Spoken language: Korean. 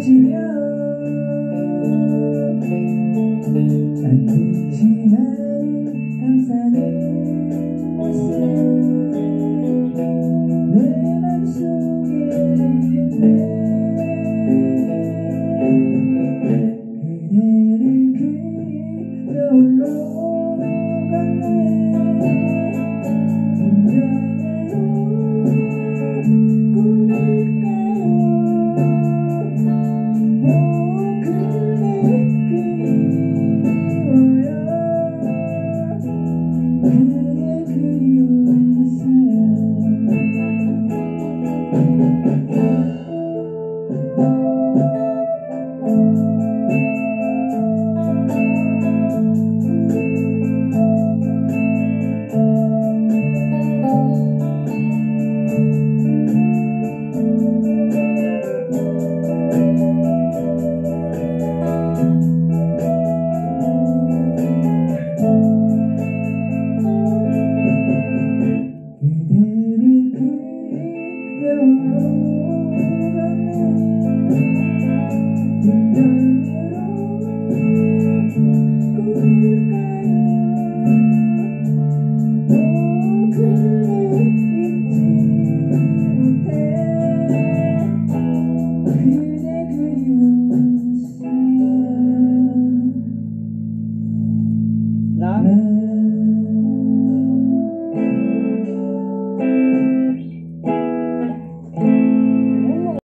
주여 반드시 나